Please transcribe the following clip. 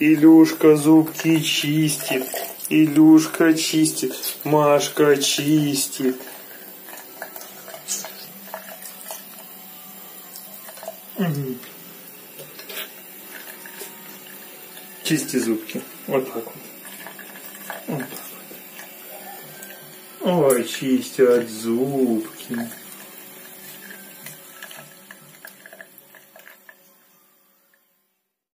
Илюшка зубки чистит. Илюшка чистит. Машка чистит. Чисти зубки. Вот так вот. вот так вот. Ой, чистят зубки.